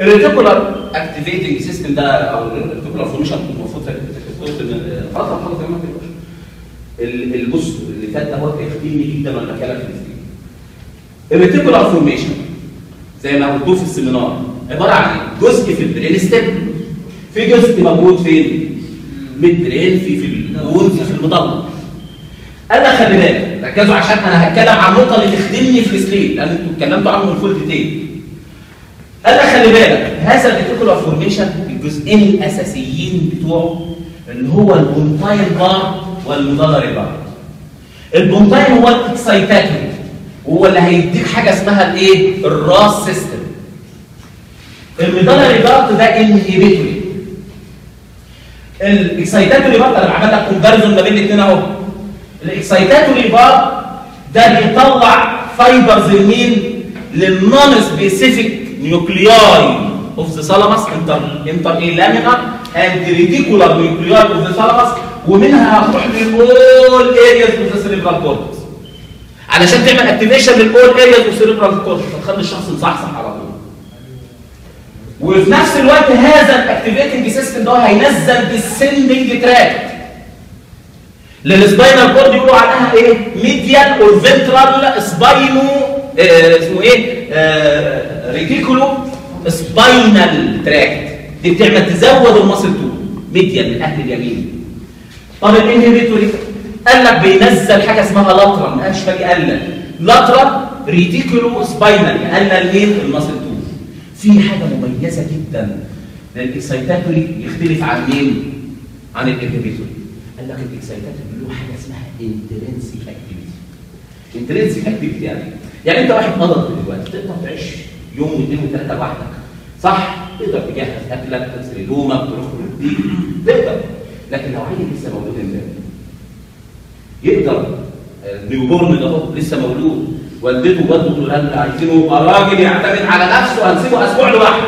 ال reticular activating system ده أو ال reticular formation المفروض خلاص خلاص زي ما انت البص اللي فات دوت هيخدمني جدا وأنا بتكلم في ال screen ال reticular formation زي ما قلتوه في ال seminar. عبارة عن إيه؟ جزء في ال brain stem في جزء موجود فين؟ midbrain في في ال pons في ال medulla أنا خلي بالك ركزوا عشان أنا هتكلم عن النقطه اللي تخدمني في ال sleep لأن أنتوا اتكلمتوا عنه in full detail أنا خلي بالك هذا ال reticular formation الجزئين الأساسيين بتوعه اللي هو ال pontine part وال medullary part. ال pontine هو ال excitatory وهو اللي هيديك حاجة اسمها الإيه؟ ال RAS system. ال medullary part ده inhibitory ال excitatory part أنا عملت لك comparison ما بين الاثنين أهو. ال excitatory part ده بيطلع fibers لمين لل nonspecific nuclei of the thalamus intra intra إيه laminar and reticular nuclei of the thalamus ومنها هتروح لل all areas of the cerebral cortex علشان تعمل activation لل all areas of cerebral cortex فتخلي الشخص مصحصح على طول. وفي نفس الوقت هذا ال activating system ده هينزل ب descending tract للسباينال كورد يقولوا عنها إيه؟ ميديال اور فنترال سباينو اسمه إيه؟ آه ريتيكولو سباينال تراكت دي بتعمل تزود المصل طول ميديال من أهل اليمين. طب الانهبيتوري قال لك بينزل حاجة اسمها لاترال ما قالش باجي قال لك لاترال ريتيكولو سباينال يقلل مين المصل طول في حاجة مميزة جدا. للاكسايتاتوري يختلف عن مين؟ عن ال inhibitory قال لك ال excitatory له حاجة اسمها intrinsic activity intrinsic activity يعني يعني أنت واحد نضج دلوقتي تقدر تعيش يوم واثنين وثلاثة لوحدك. صح؟ تقدر تجهز أكلك تغسل هدومك تروح تيجي تقدر. لكن لو عيل لسه مولود امبارح يقدر newborn ده لسه مولود. والدته ووالده تقول له عايزينه. يبقى راجل يعتمد على نفسه هنسيبه أسبوع لوحده.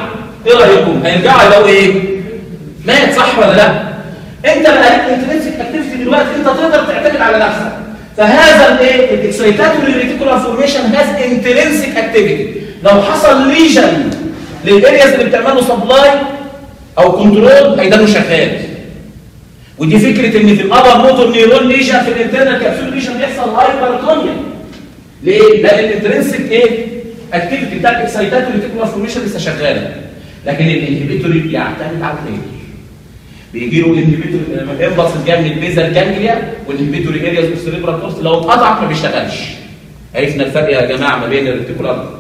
إيه رأيكم؟ هيرجعوا يلاقوا إيه؟ مات صح ولا لا؟ أنت بقى لك intrinsic activity دلوقتي أنت تقدر تعتمد على نفسك. فهذا الإيه؟ ال excitatory reticular formation has intrinsic activity لو حصل lesion لل areas اللي بتعمل له supply أو control هيدانه شغال. ودي فكرة إن في ال upper motor neuron lesion في ال internal capsule lesion بيحصل hypertonia ليه؟ لأن ال intrinsic إيه؟ activity بتاع ال excitatory reticular formation لسه شغالة. لكن ال inhibitory بيعتمد على الغير بيجي له ال inhibitory impulse جاي من ال basal ganglia وال inhibitory areas وال cerebral cortex لو اتقطعت ما بيشتغلش. عرفنا الفرق يا جماعة ما بين ال reticular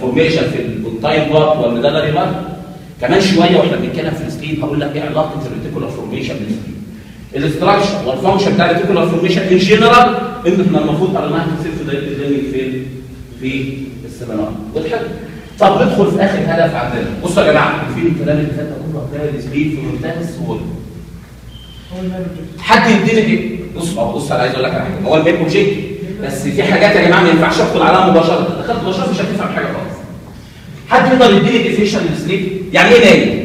formation في ال pontine part وال medullary part كمان شوية وإحنا بنتكلم في ال sleep هقول لك إيه علاقة الريتيكولار فورميشن بالسليب الاستراكشر والفانكشن بتاع ال reticular formation in general إن إحنا المفروض قريناها كتير في دايركت فين في ال seminar. وضحت طب ندخل في آخر هدف عندنا. بصوا يا جماعة في الكلام اللي فات كله هتلاقي ال sleep في منتهى السهولة. حد يديني إيه بص بص أنا عايز أقول لك على حاجة. هو المين object بس في حاجات يا جماعة ما ينفعش أدخل عليها مباشرة. دخلت مباشرة مش هتفهم حاجة خالص. حد يقدر يديني definition لل sleep يعني إيه نايم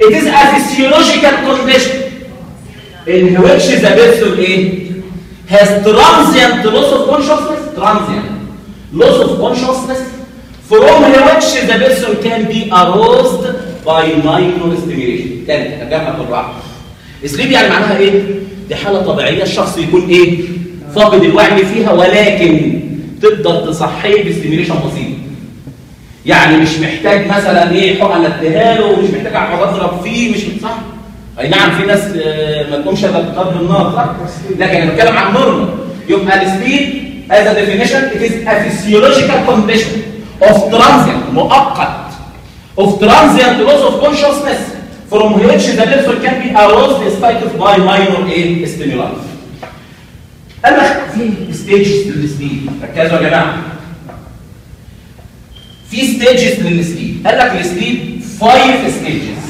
It is a physiological condition. In which the person إيه has transient loss of consciousness? Transient. Loss of consciousness from which the person can be aroused by minor stimulation. تاني ترجمها بالراحه سليب يعني معناها إيه؟ دي حالة طبيعية الشخص يكون إيه؟ فاقد الوعي فيها ولكن تقدر تصحيه باستيميليشن بسيط. يعني مش محتاج مثلا إيه حقن اديها له ومش محتاج أقعد أضرب فيه مش صح؟ أي نعم في ناس ما تقومش إلا النار صح؟ لكن أنا بتكلم عن normal يبقى as a definition it is a physiological condition of transient مؤقت. Of transient loss of consciousness from which the person can be aroused despite by minor إيه stimuli. قال لك في stages لل sleep ركزوا يا جماعة. في stages لل sleep قال لك ال sleep 5 stages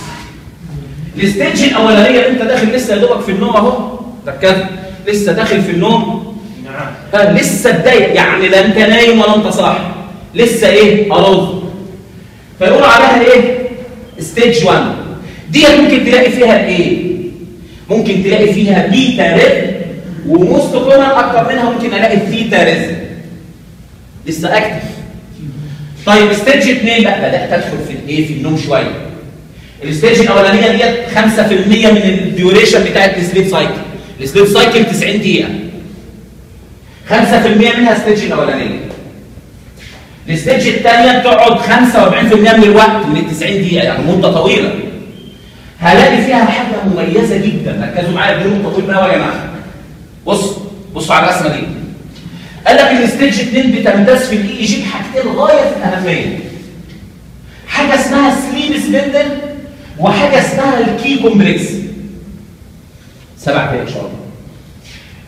ال stage الأولانية أنت داخل لسه يا دوبك في النوم أهو. ركز. لسه داخل في النوم. نعم لسه اتضايق يعني لا أنت نايم ولا أنت صاحي. لسه إيه؟ arouse فيقولوا عليها إيه؟ stage 1 دي ممكن تلاقي فيها إيه؟ ممكن تلاقي فيها beta rhythm و most common أكتر منها ممكن الاقي theta rhythm لسه active طيب stage 2 بقى بدأت أدخل في الايه في النوم شوية. ال stage الأولانية ديت 5% من ال duration بتاعت ال sleep cycle ال sleep cycle 90 دقيقة. 5% منها ال stage الأولانية. ال stage الثانية بتقعد 45% من الوقت من ال 90 دقيقة يعني مدة طويلة. هلاقي فيها حاجة مميزة جدا. ركزوا معايا دي نقطه طويلة قوي يا جماعة. بص بصوا على الرسمة دي. قال لك ال stage 2 بتمتاز في ال EEG بحاجتين غايه في الأهمية. حاجة اسمها sleep spindle وحاجة اسمها ال K complex. سبع دقايق إن شاء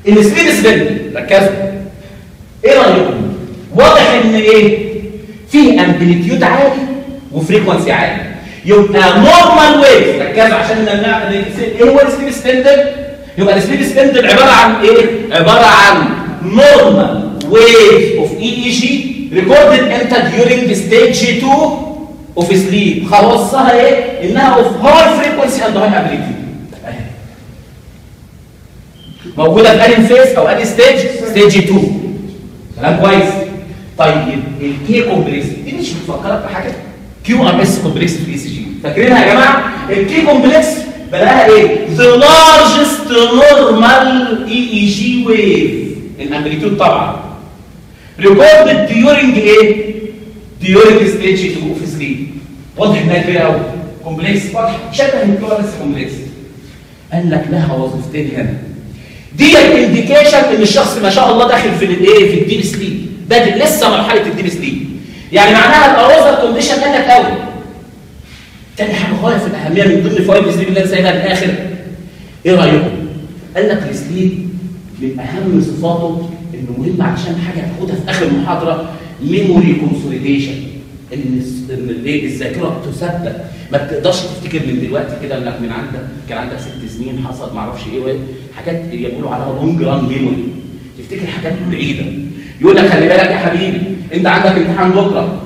الله؟ ال sleep spindle ركزوا إيه رأيكم؟ واضح إن إيه؟ فيه amplitude عالي و frequency عالي. يبقى normal wave ركزوا عشان نعرف إيه؟ هو ال sleep spindle يبقى ال sleep spindle عبارة عن إيه؟ عبارة عن normal wave of EEG recorded إمتى during stage 2 of sleep خلصها إيه؟ إنها of high frequency and high amplitude موجودة في أنهي phase أو أنهي stage stage 2 كلام كويس. طيب ال K complex دي مش بتفكرك بحاجة؟ QRS complex في ال ECG فاكرينها يا جماعة؟ ال K complex بلاقيها إيه the largest normal EEG wave ال amplitude طبعا. Recorded during إيه during stage 2 of sleep واضح إنها كبيرة قوي complex واضح. شبه ال QRS complex قال لك لها وظيفتين هنا. دي ال indication إن الشخص ما شاء الله داخل في الايه في ال deep sleep بادئ لسه مرحلة ال deep sleep يعني معناها ال other condition قال لك قوي تاني حاجة غاية في الأهمية من ضمن فوائد ال sleep اللي أنا سايبها للاخر إيه رأيكم؟ قال لك ال sleep من أهم صفاته إنه مهم عشان حاجة هتاخدها في آخر المحاضره memory consolidation إن الذاكرة تثبت. ما بتقدرش تفتكر من دلوقتي كده إنك من عندك كان عندك ست سنين حصل ما أعرفش إيه وإيه حاجات يقولوا عليها long run memory تفتكر حاجات بعيدة. يقول لك خلي بالك يا حبيبي أنت عندك امتحان بكرة.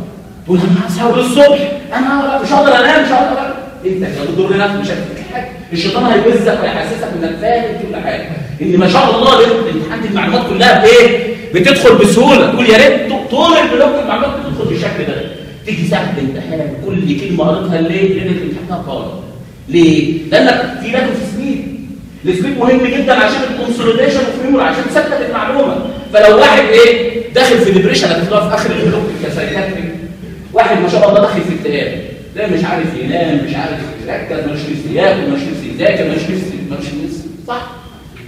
تقول أنا هسهر الصبح أنا مش هقدر أنام مش هقدر أنام. انت بتضر نفسك مش هتفتكر حاجة الشيطان هيوزك ويحسسك إنك فاهم كل حاجة. إن ما شاء الله الامتحان المعلومات كلها بإيه؟ بتدخل بسهولة. تقول يا ريت طول البلوك المعلومات بتدخل بالشكل ده. تيجي ساعة الامتحان كل كلمة قريتها الليل ليله الامتحان طالع ليه؟ لأنك في لازم في سنين. ال sleep مهم جدا عشان ال consolidation of memory عشان تثبت المعلومة. فلو واحد إيه؟ داخل في depression هتطلع في آخر ال block ك psychiatry واحد ما شاء الله داخل في اكتئاب. لا مش عارف ينام مش عارف يركز مش نفسه ياكل مش نفسه يذاكر مش نفسه مش نفسه صح.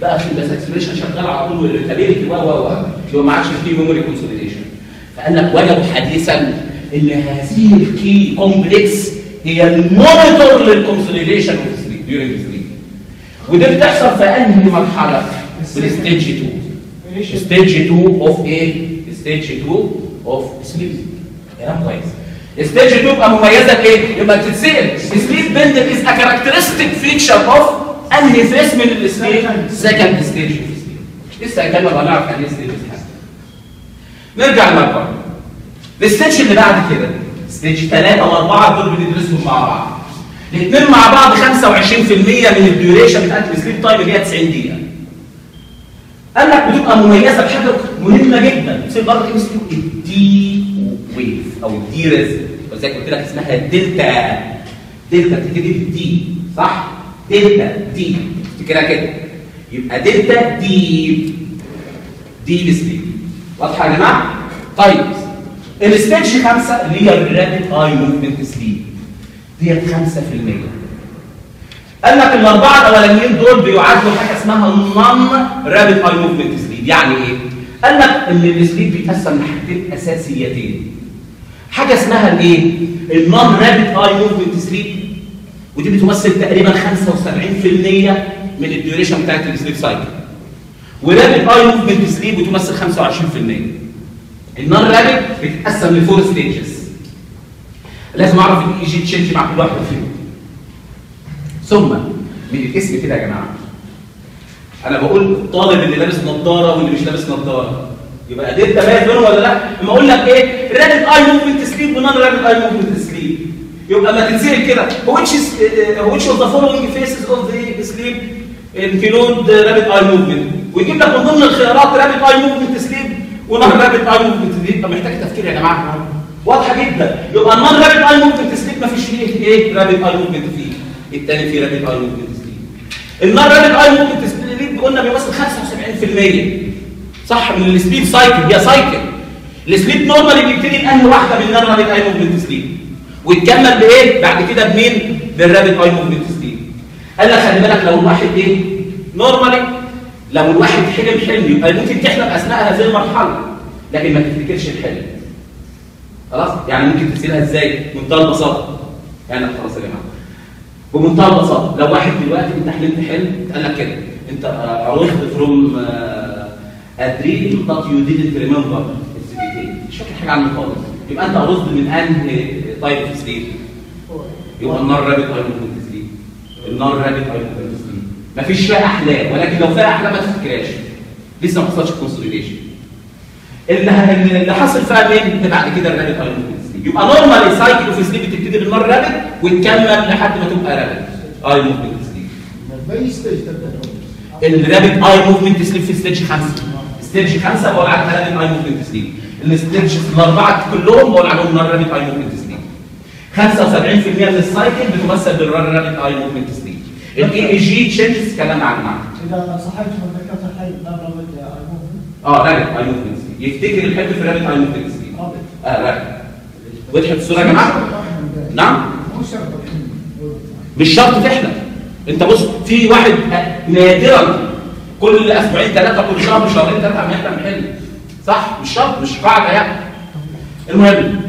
بقى في basic expression شغال على طول وال irritability و و و يبقى ما عادش في memory consolidation فقال لك وجدوا حديثا إن هذه ال K complex هي ال monitor لل consolidation of sleep during sleep ودي بتحصل في أنهي مرحلة؟ في ال stage 2 stage 2 of إيه؟ stage 2 of sleep كلام كويس stage 2 يبقى مميزه بايه؟ يبقى تتسأل. sleep spindle is a characteristic feature of أنهي phase من ال sleep؟ second stage لسه هنتكلم ونعرف يعني إيه stage نرجع للمرحله ال stage اللي بعد كده. stage 3 و4 دول بندرسهم مع بعض. الاثنين مع بعض 25% من ال duration بتاعت ال sleep time اللي هي 90 دقيقة. قال لك بتبقى مميزه بحاجة مهمة جدا. تصير برضه اسمه ال D wave أو ال D rhythm وزي قلت لك اسمها دلتا. دلتا بتبتدي بال D صح؟ دلتا دي. افتكرها كده. يبقى دلتا D. deep sleep واضحة يا جماعة؟ طيب. ال stage خمسة اللي هي ال rapid eye movement sleep دي 25% قال لك الأربعة الأولانيين دول بيعادلوا حاجة اسمها ال non rapid eye movement sleep يعني إيه؟ قال لك إن ال sleep بيتقسم لحاجتين أساسيتين. حاجة اسمها الإيه؟ ال non rapid eye movement sleep ودي بتمثل تقريبا 75% من ال duration بتاعت ال sleep cycle. و rapid eye movement sleep بتمثل 25% ال non rapid بتتقسم ل four stages لازم أعرف ال EEG change مع كل واحد فيهم. ثم من الاسم كده يا جماعة. أنا بقول الطالب اللي لابس نظارة واللي مش لابس نظارة. يبقى دي انت باين بينهم ولا لأ؟ لما أقول لك إيه؟ rapid eye movement sleep و non rapid eye movement sleep يبقى ما تنسيش كده. Which is uh, which of the following phases of the sleep include rapid eye movement ويجيب لك من ضمن الخيارات rapid eye movement sleep و non rapid eye movement sleep يبقى محتاج تفكير يا جماعة. واضحة جدا. يبقى ال non rapid eye movement sleep مفيش فيه إيه؟ rapid eye movement فيه. الثاني فيه rapid eye movement sleep ال non rapid eye movement sleep قلنا بيمثل 75% صح من ال sleep cycle هي cycle. ال sleep normally بيبتدي بأنهي واحدة من ال non rapid eye movement sleep. ويتكمل بإيه؟ بعد كده بمين؟ بال rapid eye movement sleep. قال لك خلي بالك لو الواحد إيه؟ normally لو الواحد حلم حلم يبقى ممكن تحلم اثناء هذه المرحله لكن ما تفتكرش الحلم. خلاص؟ يعني ممكن تسيرها إزاي؟ بمنتهى البساطة. يعني خلاص يا جماعة. بمنتهى البساطة. لو واحد دلوقتي أنت حلمت حلم قال لك كده. أنت عرفت from a dream that you didn't remember مش فاكر حاجة عنه خالص. يبقى أنت عرفت من أنهي type of sleep يبقى ال non rapid eye movement sleep ال non rapid eye movement sleep مفيش فيها أحلام ولكن لو فيها أحلام ما تفتكرهاش. لسه ما حصلش consolidation اللي اللي حصل فيها مين؟ بعد كده ال rapid eye movement sleep يبقى normal cycle of sleep بتبتدي بال non rapid وتكمل لحد ما تبقى rapid. eye movement sleep ال rapid eye movement sleep في stage 5 stage 5 بقول عليها rapid eye movement sleep ال stage الأربعة كلهم بقول عليهم non rapid eye movement sleep 75% من ال cycle بتمثل بال rapid eye movement sleep ال EEG changes كلام عن معنى إذا صحيت وذكرت الحلم لا rapid eye movement آه rapid eye movement sleep يفتكر الحلم في rapid eye movement sleep آه rapid وضحت الصورة يا جماعة؟ نعم؟ مش شرط تحلم. أنت بص في واحد نادرا كل أسبوعين ثلاثة كل شهر شهرين ثلاثة عم يحلم حلم. صح؟ مش شرط مش قاعدة يعني. المهم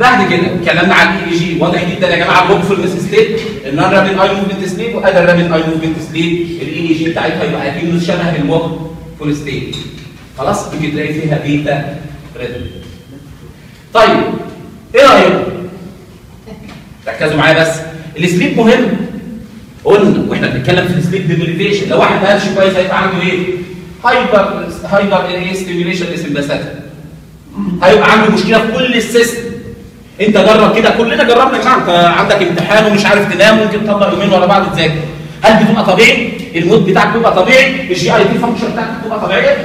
بعد كده اتكلمنا عن ال EEG. واضح جدا يا جماعة في المس state. ال non rapid eye movement sleep وادى ال rapid eye movement sleep ال EEG بتاعتها يبقى اكنه شبه ال wakeful state. خلاص؟ ممكن تلاقي فيها beta rhythm طيب إيه رايكم؟ ركزوا معايا بس. ال sleep مهم. قلنا وإحنا بنتكلم في ال sleep deprivation لو واحد ما نامش كويس هيبقى عنده إيه؟ hyper hyper إيه stimulation ل sympathetic هيبقى عنده مشكلة في كل ال system انت جرب كده كلنا جربنا يا جماعة انت عندك امتحان ومش عارف تنام ممكن تطبق يومين ورا بعض تذاكر هل بتبقى طبيعي؟ ال mood بتاعك بيبقى طبيعي؟ ال GIT function بتاعك بتبقى طبيعية؟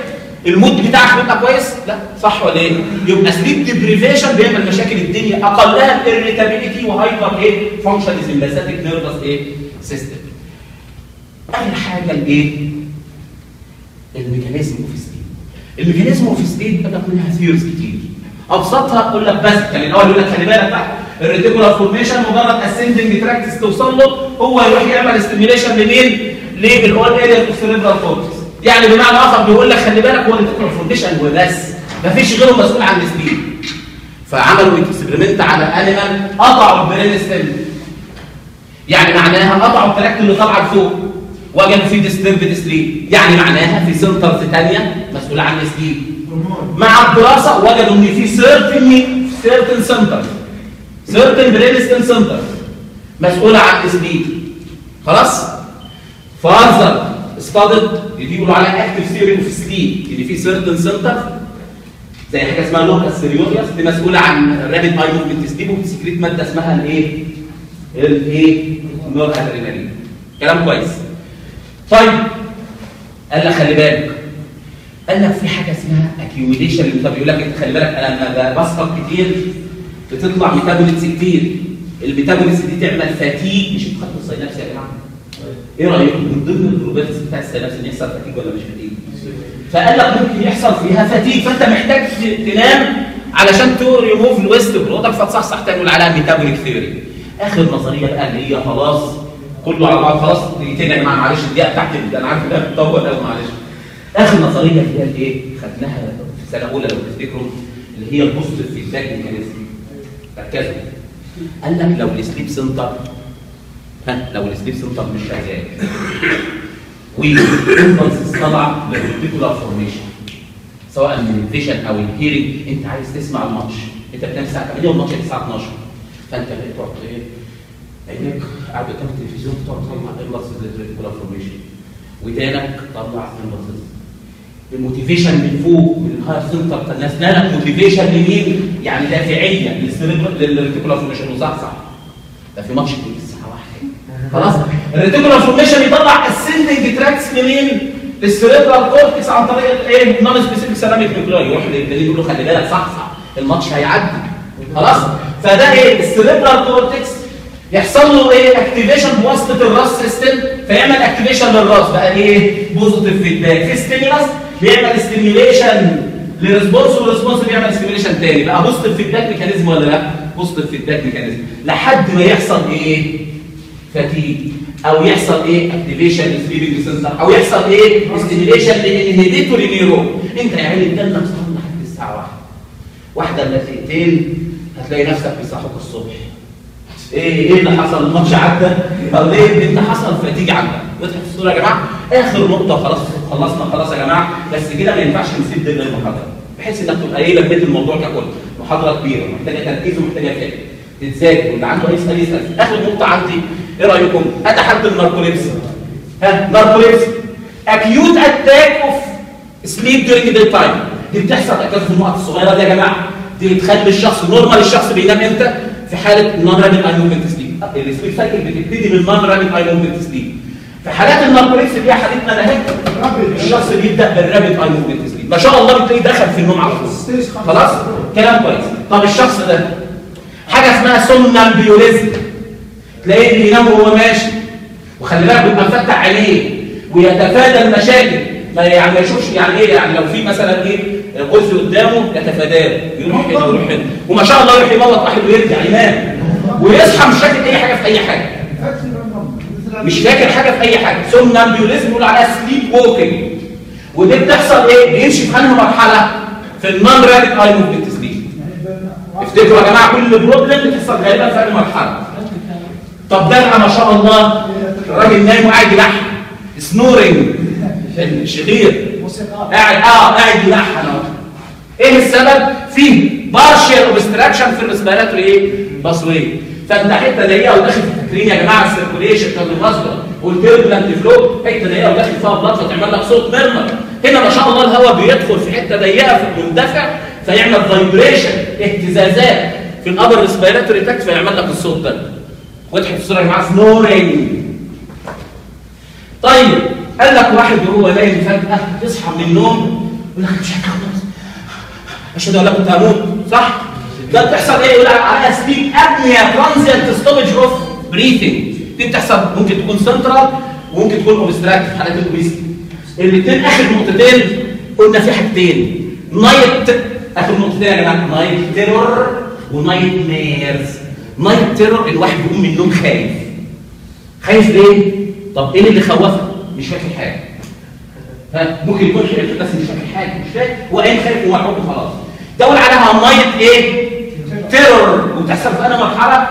ال mood بتاعك بيبقى كويس؟ لا صح ولا إيه؟ يبقى sleep deprivation بيعمل مشاكل الدنيا أقلها ال irritability و hyper إيه؟ function sympathetic nervous إيه؟ system. اخر حاجة الإيه؟ ال mechanism of sleep. ال mechanism of sleep بقى منها theories كتير. أبسطها أقول لك بس يعني الأول يقول لك خلي بالك بقى ال reticular formation مجرد ascending tracts توصل له هو يروح يعمل stimulation لمين؟ لل all area of cerebral cortex يعني بمعنى آخر بيقول لك خلي بالك هو ال reticular formation وبس مفيش غيره مسؤول عن ال sleep فعملوا experiment على animal قطعوا ال brain stem يعني معناها قطعوا ال tract اللي طالعه لفوق وجدوا فيه disturbed sleep يعني معناها في centers ثانية مسؤوله عن ال sleep مع الدراسة وجدوا إن في certain certain center certain brain stem center مسؤوله عن ال sleep خلاص؟ further study بيقولوا عليها active theory of sleep ان في certain center زي حاجة اسمها locus coeruleus دي مسؤولة عن ال rapid eye movement sleep وبت secrete مادة اسمها الايه؟ الايه؟ نور ادرينالين كلام كويس. طيب قال لك خلي بالك. قال لك في حاجة اسمها accumulation اللي بيقول لك إنت خلي بالك أنا لما بسقط كتير بتطلع metabolites كتير. ال metabolites دي تعمل fatigue مش بتخطط ال synapse يا جماعة. إيه رايكم من ضمن ال properties بتاع ال synapse إن يحصل fatigue ولا مش fatigue فقال لك ممكن يحصل فيها fatigue فأنت محتاج تنام علشان تو ريموف الويست برودكت فتصحصح تعمل عليها metabolic theory آخر نظرية بقى اللي هي خلاص كله على بعض خلاص دقيقتين جماعة معلش الدقيقه بتاعتي أنا عارف انها بتطول قوي معلش. آخر نظرية اللي هي الايه؟ خدناها في سنه اولى لو تفتكروا اللي هي ال positive feedback mechanism ركزوا. قال لك لو ال sleep center ها لو ال sleep center مش شغال وال impulse طالعه لل reticular formation سواء من ال vision أو ال hearing أنت عايز تسمع الماتش. أنت بتنام الساعة 8 والماتش الساعة 12 فانت بقيت تقعد إيه عينيك قاعد قدام التلفزيون تقعد تطلع لل reticular formation ودانك طلع impulse ال motivation من فوق من ال higher center نازله لك motivation لمين؟ يعني دافعيه لل reticular formation وصحصح ده في ماتش بيجي الساعة 1 خلاص. ال reticular formation يطلع ال ascending tracts لمين؟ لل cerebral cortex عن طريق الايه؟ non specific thalamic nuclei يروح للدليل يقول له خلي بالك. صحصح الماتش هيعدي. خلاص. فده إيه؟ ال cerebral cortex. يحصل له إيه؟ activation بواسطة ال RAS system فيعمل activation لل RAS. بقى إيه positive feedback في stimulus بيعمل stimulation ل response وال response بيعمل stimulation تاني. بقى positive feedback mechanism ولا لا؟ positive feedback mechanism لحد ما يحصل إيه؟ fatigue أو يحصل إيه؟ activation لل sleeping center أو يحصل إيه؟ stimulation ل inhibitory neuron انت يا عيني تنام تصحى لحد الساعة 1 واحدة من دقيقتين هتلاقي نفسك بيصحوك الصبح. إيه إيه اللي حصل؟ الماتش عدى. أو ليه اللي حصل؟ fatigue عدى في الصورة يا جماعة. آخر نقطة خلاص خلصنا خلاص يا جماعة. بس كده ما ينفعش نسيب دل المحاضره بحيث إنك تبقى إيه لميت الموضوع ككل. محاضرة كبيرة محتاجة تركيز ومحتاجة فهم. تتذاكر. واللي عنده اي سؤال يسأل. آخر نقطة عندي. إيه رأيكم؟ أتحدى ال narcolepsy ها؟ narcolepsy acute attack of sleep during the time دي بتحصل attack في النقط الصغيرة دي يا جماعة. دي بتخلي الشخص normal الشخص بينام إمتى؟ في حالة non rapid eye movement sleep ال sleep cycle بتبتدي من non rapid eye movement sleep في حالات ال narcolepsy اللي هي حالتنا ده الشخص بيبدأ بال rapid eye movement sleep ما شاء الله بتلاقيه دخل في النوم على طول. خلاص؟ كلام كويس. طب الشخص ده حاجة اسمها somnambulism تلاقيه بينام وهو ماشي. وخلي بالك بيبقى مفتح عينيه ويتفادى المشاكل. ما يعني ما يشوفش يعني إيه؟ يعني لو في مثلا إيه؟ قرص قدامه يتفاداه. يروح هنا ويروح هنا. وما شاء الله يروح يموت واحد ويرجع ينام ويصحى مش فاكر أي حاجة في أي حاجة. مش فاكر حاجة في أي حاجة. somnambulism بيقول عليها sleep walking ودي بتحصل إيه؟ بيمشي في أنهي مرحلة؟ في ال non rapid eye movement sleep افتكروا يا جماعة كل problem بتحصل غالبا في أنهي مرحلة. طب ده ما شاء الله الراجل نايم وقاعد يلحن سنورنج الشخير قاعد آه قاعد يلحن اهو إيه السبب؟ فيه بارشال اوبستراكشن في الريسبيراتوري إيه؟ باسوي فانت حتة ضيقه وداخل في التكرين يا جماعة السيركوليشن كارديوفاسكولار والتيربلنت فلو حتة ضيقه وداخل فيها بلاد فتعمل لك صوت مرمر. هنا ما شاء الله الهواء بيدخل في حتة ضيقة في المندفع فيعمل فايبريشن اهتزازات. في ال upper respiratory tract فيعمل لك الصوت ده. في الصورة يا جماعة؟ snoring طيب قال لك واحد وهو نايم فجاه يصحى من النوم يقول لك مش هتخلص أشهد أن لا هموت صح؟ ده بتحصل إيه؟ يقول لك عليها sleep apnea transient stoppage of breathing دي بتحصل. ممكن تكون سنترال وممكن تكون obstruct في حالات ال obesity الاثنين آخر نقطتين قلنا في حاجتين. night آخر نقطتين يا جماعة. night terror و nightmares night terror الواحد بيقوم من النوم خايف. خايف ليه؟ طب إيه اللي خوفه؟ مش فاكر حاجة. ممكن يكون خايف بس مش فاكر حاجة. مش فاكر. هو قايم خايف ومرعوب وخلاص. دور عليها night إيه؟ terror. وبتحصل في أنهي مرحلة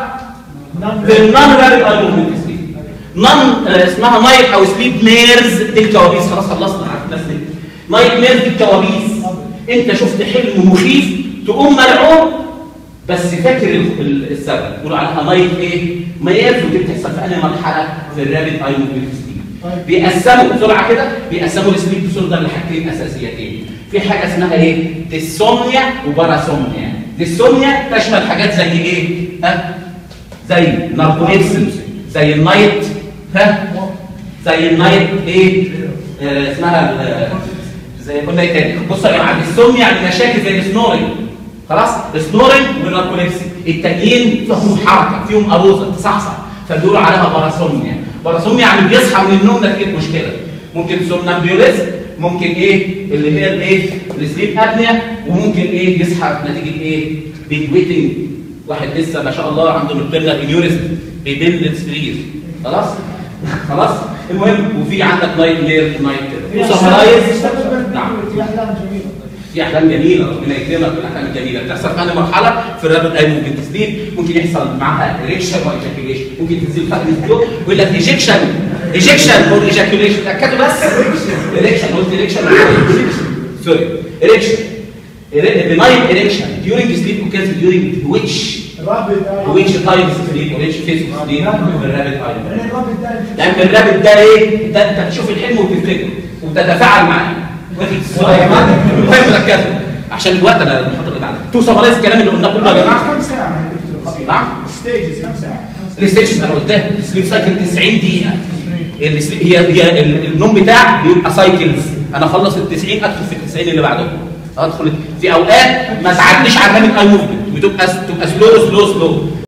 في ال non rapid eye movement sleep non اسمها night أو sleep mares. دي الكوابيس. خلاص خلصنا عارف الناس دي. nightmares دي الكوابيس. أنت شفت حلم مخيف تقوم مرعوب بس فاكر ال- ال- السبب. يقولوا عليها night إيه؟ mares. ودي بتحصل في انهي مرحلة في ال rapid eye movement sleep بيقسموا بسرعة كده. بيقسموا ال sleep disorder لحاجتين أساسيتين. في حاجة اسمها إيه؟ dyssomnia و parasomnia dyssomnia تشمل حاجات زي إيه؟ ها؟ زي narcolepsy زي ال night ها؟ زي النايت إيه؟ آه اسمها ال- زي قلنا إيه تاني؟ بصوا يا جماعة الديسومنيا يعني مشاكل زي السنورنج خلاص؟ السنورنج والناركوليبسي التانيين فيهم حركة فيهم أروزة تصحصح فبيقولوا عليها باراسومنيا باراسومنيا يعني بيصحى من النوم نتيجه مشكلة. ممكن سومنامبيوليزم ممكن إيه اللي هي الايه السليب ابنيا وممكن إيه يصحى نتيجة إيه بيج ويتنج واحد لسه ما شاء الله عنده نوكليرنال انيوريزم بيبل السرير خلاص؟ خلاص؟ المهم وفي عندك نايت مير نايت سمرايز نعم. في أحلام جميلة ربنا يكرمك بالأحلام الجميلة. بتحصل في مرحلة؟ في الرابط أي ممكن تسليم. ممكن يحصل معاها وايجاكيوليشن ممكن تنزل فرق الفلو يقول لك ايجكشن ايجكشن اور ايجاكيوليشن تاكدوا بس اريكشن قلت اريكشن سوري erection. During sleep occurs during which? ال rapid which type of sleep? Or which phase of sleep? ال rapid ده لأن ال rapid ده إيه؟ ده أنت بتشوف الحلم وبتفتكره. وبتتفاعل معاه. واخد ركزوا عشان الوقت أنا المحاضره بعدها to summarize الكلام اللي قلناه كله. يا جماعة كم ساعة؟ نعم stages كم ساعة؟ ال stages أنا قلتها. ال sleep cycle 90 دقيقة. هي هي ال- النوم بتاعك بيبقى cycles أنا اخلص ال 90 أدخل في ال 90 اللي بعدهم أدخل في أوقات ما تعديش على الرابد اي موفمنت بتبقى تبقى سلو سلو سلو